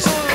first.